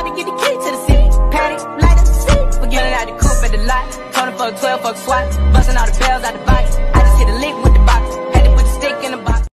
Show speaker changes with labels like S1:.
S1: about to get the key to the city. Patty, light up the city. Forgetting out the coupe at the lot. the fuck 12, fuck SWAT. Busting all the bells out the.